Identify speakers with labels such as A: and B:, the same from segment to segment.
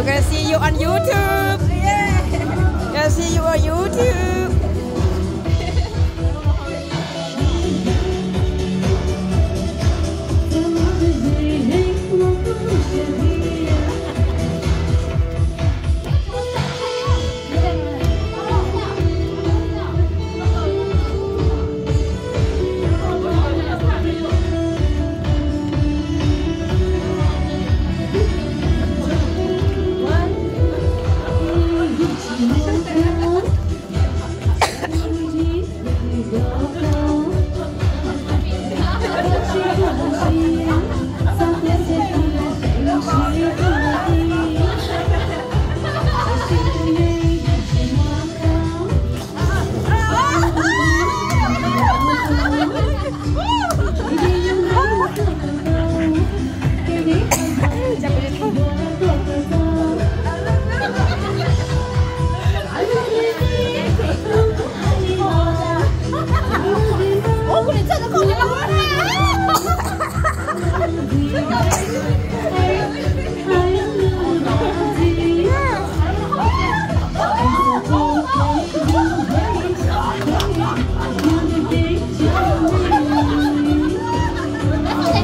A: You can see you on YouTube. Yeah. You can see you on YouTube.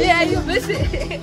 A: Yeah, you miss it.